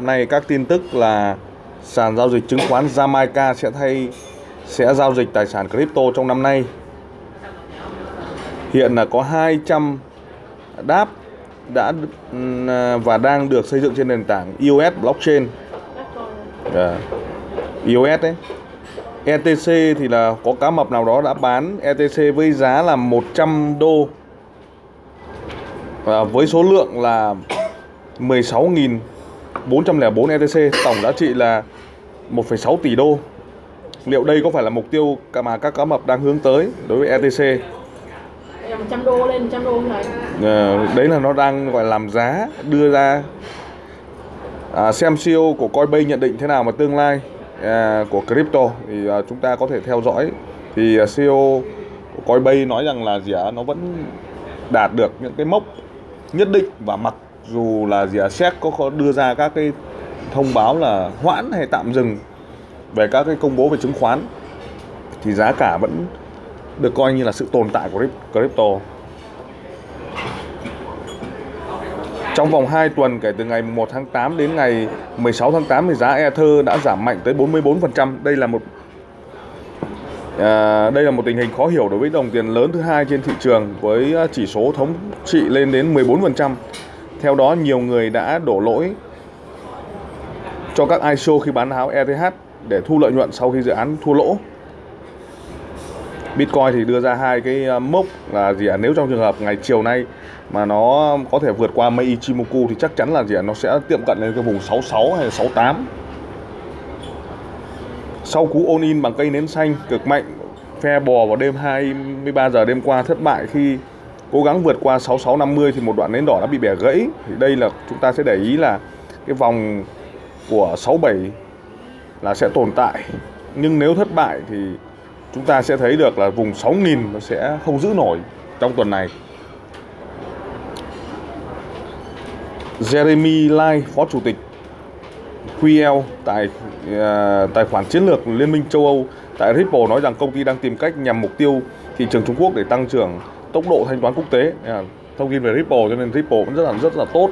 Hôm nay các tin tức là sàn giao dịch chứng khoán Jamaica sẽ thay sẽ giao dịch tài sản crypto trong năm nay. Hiện là có 200 đáp đã à, và đang được xây dựng trên nền tảng EOS blockchain. Dạ. À, EOS đấy. ETC thì là có cá mập nào đó đã bán ETC với giá là 100 đô và với số lượng là 16.404 ETC tổng giá trị là 1,6 tỷ đô. Liệu đây có phải là mục tiêu mà các cá mập đang hướng tới đối với ETC 100 đô lên 100 đô này à, đấy là nó đang gọi là làm giá đưa ra. À, xem CEO của Coinbase nhận định thế nào mà tương lai à, của crypto thì à, chúng ta có thể theo dõi. Thì à, CEO của Coinbase nói rằng là gì ạ nó vẫn đạt được những cái mốc nhất định và mặc dù là gì ạ SEC có đưa ra các cái thông báo là hoãn hay tạm dừng về các cái công bố về chứng khoán thì giá cả vẫn được coi như là sự tồn tại của crypto. Trong vòng 2 tuần kể từ ngày 1 tháng 8 đến ngày 16 tháng 8 thì giá Ether đã giảm mạnh tới 44%. Đây là một à, đây là một tình hình khó hiểu đối với đồng tiền lớn thứ hai trên thị trường với à, chỉ số thống trị lên đến 14%. Theo đó nhiều người đã đổ lỗi cho các ISO khi bán tháo ETH để thu lợi nhuận sau khi dự án thua lỗ. Bitcoin thì đưa ra hai cái ờ, mốc là gì ạ? À? Nếu trong trường hợp ngày chiều nay mà nó có thể vượt qua mây Ichimoku thì chắc chắn là gì ạ? À? Nó sẽ tiệm cận lên cái vùng 66 hay là 68. Sau cú ôn in bằng cây nến xanh cực mạnh, phe bò vào đêm 23 giờ đêm qua thất bại khi cố gắng vượt qua 6650 thì một đoạn nến đỏ đã bị bẻ gãy. Thì đây là chúng ta sẽ để ý là cái vòng của 67 là sẽ tồn tại. Nhưng nếu thất bại thì chúng ta sẽ thấy được là vùng 6.000 nó sẽ không giữ nổi trong tuần này. Jeremy Lai, Phó Chủ tịch QL tại uh, tài khoản chiến lược Liên minh châu Âu tại Ripple nói rằng công ty đang tìm cách nhằm mục tiêu thị trường Trung Quốc để tăng trưởng tốc độ thanh toán quốc tế. Thông tin về Ripple cho nên Ripple vẫn rất là rất là tốt.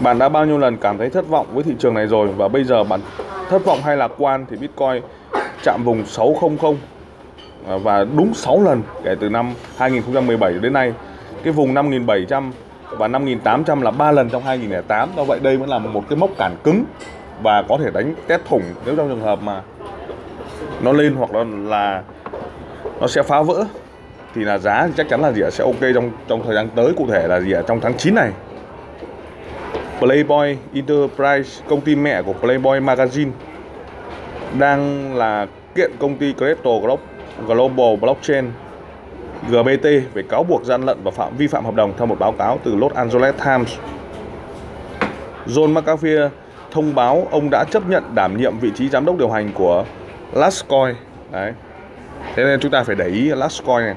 Bạn đã bao nhiêu lần cảm thấy thất vọng với thị trường này rồi và bây giờ bạn thất vọng hay lạc quan thì Bitcoin chạm vùng 600 à, và đúng 6 lần kể từ năm 2017 đến nay. Cái vùng 5700 và 5800 là 3 lần trong 2008. Do vậy đây vẫn là một cái mốc cản cứng và có thể đánh test thủng nếu trong trường hợp mà nó lên hoặc là, là nó sẽ phá vỡ thì là giá thì chắc chắn là gì ạ sẽ ok trong trong thời gian tới, cụ thể là gì ạ trong tháng 9 này Playboy Enterprise, công ty mẹ của Playboy Magazine, đang là kiện công ty Crypto Global Blockchain GBT về cáo buộc gian lận và phạm, vi phạm hợp đồng theo một báo cáo từ Los Angeles Times. John McAfee thông báo ông đã chấp nhận đảm nhiệm vị trí giám đốc điều hành của Lastcoin. Đấy. Thế nên chúng ta phải để ý Lastcoin này.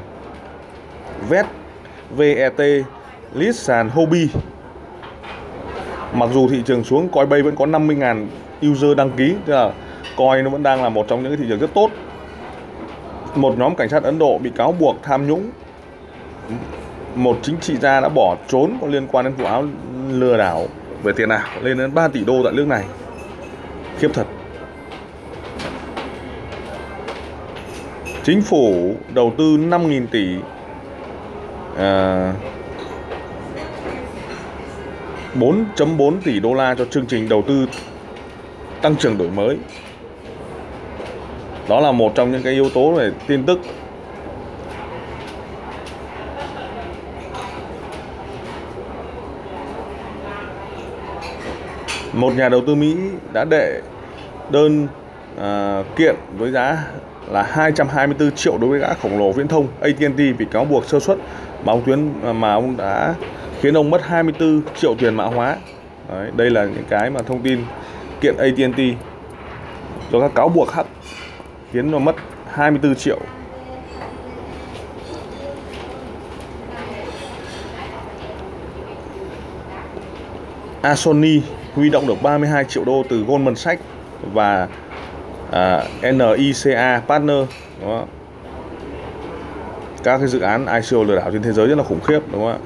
VET, VET, list sàn Hobby. Mặc dù thị trường xuống Coinbase vẫn có 50.000 user đăng ký, tức là Coin nó vẫn đang là một trong những cái thị trường rất tốt một nhóm cảnh sát Ấn Độ bị cáo buộc tham nhũng một chính trị gia đã bỏ trốn có liên quan đến vụ án lừa đảo về tiền ảo lên đến 3 tỷ đô tại nước này khiếp thật chính phủ đầu tư 5.000 tỷ à, 4.4 tỷ đô la cho chương trình đầu tư tăng trưởng đổi mới. Đó là một trong những cái yếu tố về tin tức. Một nhà đầu tư Mỹ đã đệ đơn à, kiện với giá là 224 triệu đối với gã khổng lồ viễn thông AT&T vì cáo buộc sơ suất mà ông tuyến mà ông đã khiến ông mất 24 triệu tiền mã hóa. Đấy, đây là những cái mà thông tin kiện AT&T do các cáo buộc hắt khiến nó mất 24 triệu Asoni huy động được 32 triệu đô từ Goldman Sachs và à, NICA Partner đó. các cái dự án ICO lừa đảo trên thế giới rất là khủng khiếp đúng không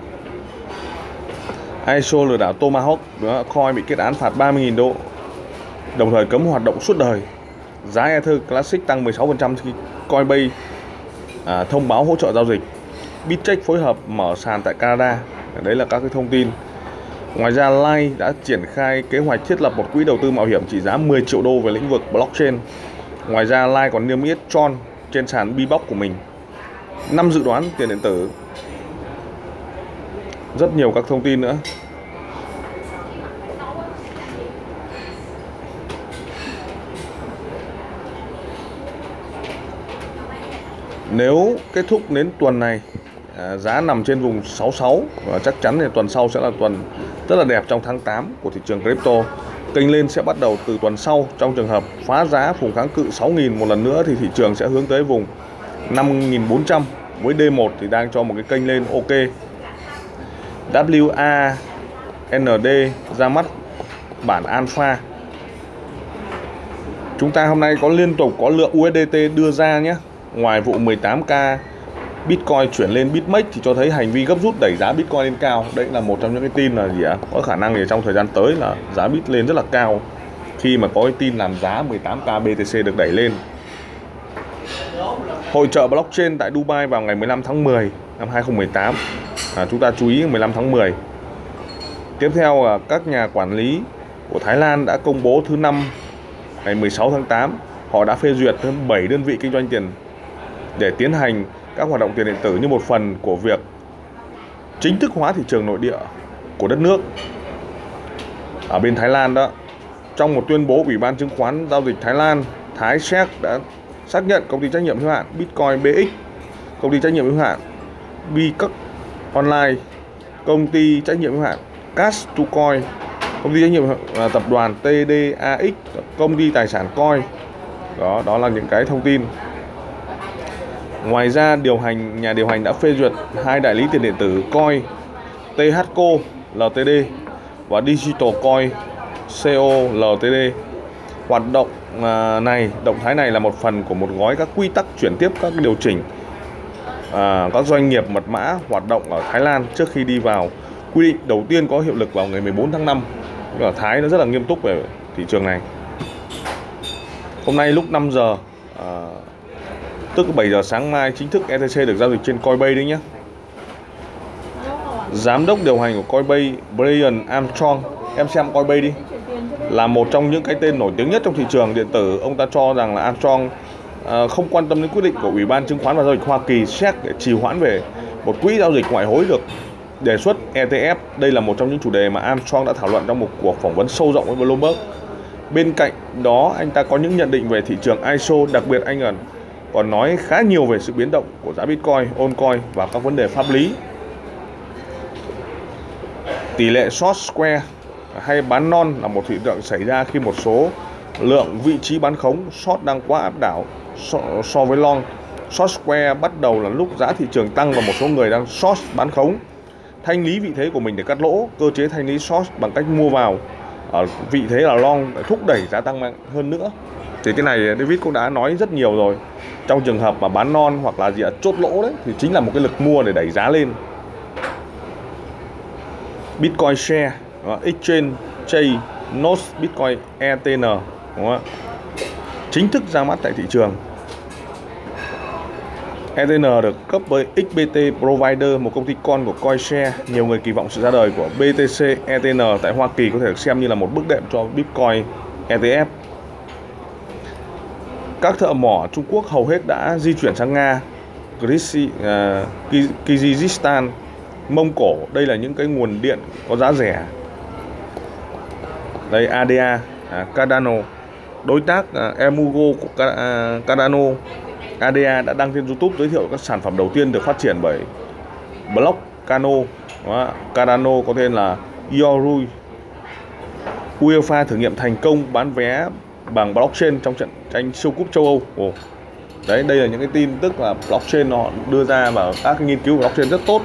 ạ? ICO lừa đảo Tomahawk đó, coin bị kết án phạt 30.000 đô. Đồng thời cấm hoạt động suốt đời. Giá Ether Classic tăng 16% khi Coinbase à, thông báo hỗ trợ giao dịch. Bitcheck phối hợp mở sàn tại Canada. Đấy là các cái thông tin. Ngoài ra Lai đã triển khai kế hoạch thiết lập một quỹ đầu tư mạo hiểm trị giá 10 triệu đô về lĩnh vực blockchain. Ngoài ra Lai còn niêm yết Tron trên sàn Bbox của mình. Năm dự đoán tiền điện tử. Rất nhiều các thông tin nữa. Nếu kết thúc đến tuần này Ờ, giá nằm trên vùng 66 và chắc chắn thì tuần sau sẽ là tuần rất là đẹp trong tháng 8 của thị trường crypto. Kênh lên sẽ bắt đầu từ tuần sau trong trường hợp phá giá vùng kháng cự 6.000 một lần nữa thì thị trường sẽ hướng tới vùng 5.400 với D1 thì đang cho một cái kênh lên ok. WAND ra mắt bản alpha. Chúng ta hôm nay có liên tục có lượng USDT đưa ra nhé. Ngoài vụ 18k Bitcoin chuyển lên BitMEX thì cho thấy hành vi gấp rút đẩy giá Bitcoin lên cao. Đấy là một trong những cái tin là gì ạ? Có khả năng thì trong thời gian tới là giá Bit lên rất là cao khi mà có cái tin làm giá 18k BTC được đẩy lên. Hội trợ blockchain tại Dubai vào ngày 15 tháng 10 năm 2018. À, chúng ta chú ý 15 tháng 10. Tiếp theo là các nhà quản lý của Thái Lan đã công bố thứ năm ngày 16 tháng 8 họ đã phê duyệt hơn 7 đơn vị kinh doanh tiền để tiến hành các hoạt động tiền điện tử như một phần của việc chính thức hóa thị trường nội địa của đất nước. Ở bên Thái Lan đó, trong một tuyên bố Ủy ban chứng khoán giao dịch Thái Lan, Thái Sec đã xác nhận công ty trách nhiệm hữu hạn Bitcoin BX công ty trách nhiệm hữu hạn Bicoc Online, công ty trách nhiệm hữu hạn Cash to Coin, công ty trách nhiệm là tập đoàn TDAX công ty tài sản Coin. Đó đó là những cái thông tin Ngoài ra, điều hành nhà điều hành đã phê duyệt hai đại lý tiền điện tử Coin THCO Ltd và Digital Coin CO Ltd. Hoạt động à, này, động thái này là một phần của một gói các quy tắc chuyển tiếp các điều chỉnh à, các doanh nghiệp mật mã hoạt động ở Thái Lan trước khi đi vào quy định đầu tiên có hiệu lực vào ngày 14 tháng 5. Ở Thái nó rất là nghiêm túc về thị trường này. Hôm nay lúc 5 giờ à, tức 7 giờ sáng mai chính thức ETC được giao dịch trên Coinbase đấy nhé. Giám đốc điều hành của Coinbase Brian Armstrong, em xem Coinbase đi, là một trong những cái tên nổi tiếng nhất trong thị trường điện tử. Ông ta cho rằng là Armstrong uh, không quan tâm đến quyết định của Ủy ban chứng khoán và giao dịch Hoa Kỳ xét để trì hoãn về một quỹ giao dịch ngoại hối được đề xuất ETF. Đây là một trong những chủ đề mà Armstrong đã thảo luận trong một cuộc phỏng vấn sâu rộng với Bloomberg. Bên cạnh đó, anh ta có những nhận định về thị trường ISO, đặc biệt anh ẩn còn nói khá nhiều về sự biến động của giá Bitcoin, altcoin và các vấn đề pháp lý. Tỷ lệ short square hay bán non là một hiện tượng xảy ra khi một số lượng vị trí bán khống short đang quá áp đảo so, so với long. Short square bắt đầu là lúc giá thị trường tăng và một số người đang short bán khống thanh lý vị thế của mình để cắt lỗ cơ chế thanh lý short bằng cách mua vào ở vị thế là long để thúc đẩy giá tăng mạnh hơn nữa thì cái này David cũng đã nói rất nhiều rồi. Trong trường hợp mà bán non hoặc là gì ạ chốt lỗ đấy thì chính là một cái lực mua để đẩy giá lên. Bitcoin Share Exchange Chain Node Bitcoin ETN đúng không? chính thức ra mắt tại thị trường. ETN được cấp với XBT Provider, một công ty con của CoinShare. Nhiều người kỳ vọng sự ra đời của BTC ETN tại Hoa Kỳ có thể được xem như là một bước đệm cho Bitcoin ETF các thợ mỏ Trung Quốc hầu hết đã di chuyển sang Nga, à, Kyrgyzstan, Mông Cổ. Đây là những cái nguồn điện có giá rẻ. Đây ADA, à, Cardano. Đối tác à, Emugo của à, Cardano, ADA đã đăng trên YouTube giới thiệu các sản phẩm đầu tiên được phát triển bởi Block Cano. Đó, Cardano có tên là Yorui. UEFA thử nghiệm thành công bán vé bằng blockchain trong trận tranh siêu cúp châu Âu. Ồ. Đấy, đây là những cái tin tức là blockchain họ đưa ra và các nghiên cứu blockchain rất tốt.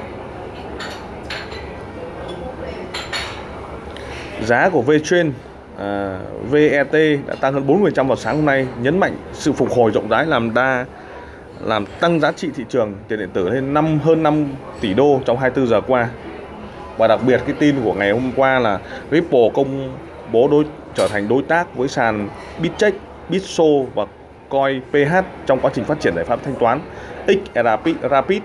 Giá của VTrain à, VET đã tăng hơn 40% vào sáng hôm nay, nhấn mạnh sự phục hồi rộng rãi làm đa làm tăng giá trị thị trường tiền điện tử lên năm hơn 5 tỷ đô trong 24 giờ qua. và đặc biệt cái tin của ngày hôm qua là Ripple công bố đối trở thành đối tác với sàn Bitcheck, Bitso và Coin PH trong quá trình phát triển giải pháp thanh toán XRP Rapid.